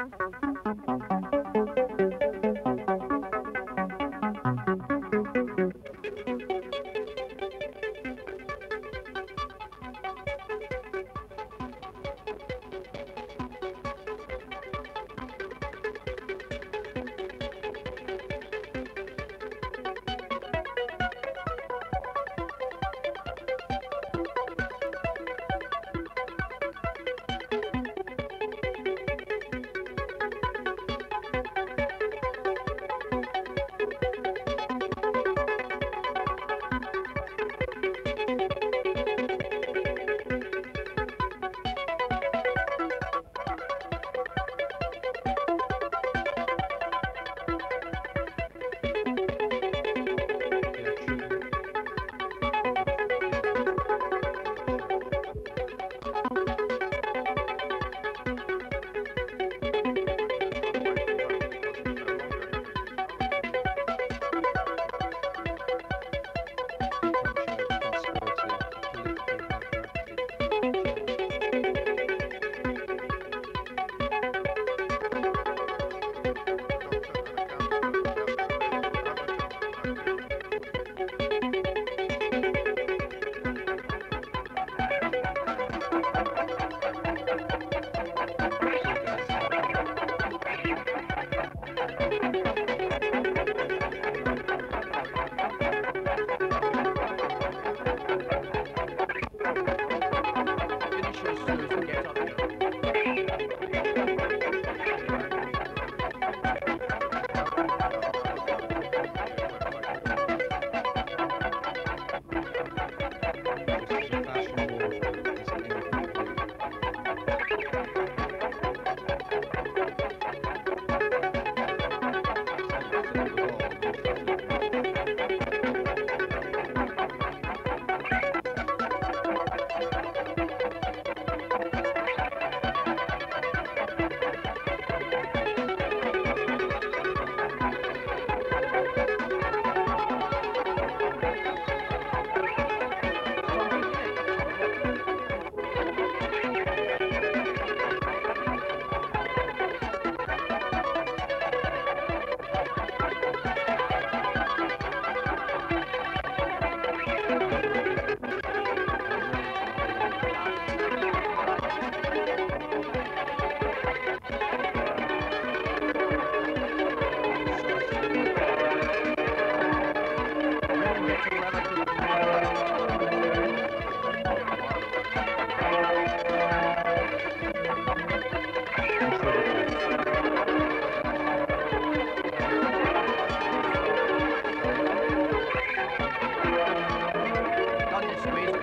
Thank you.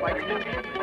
white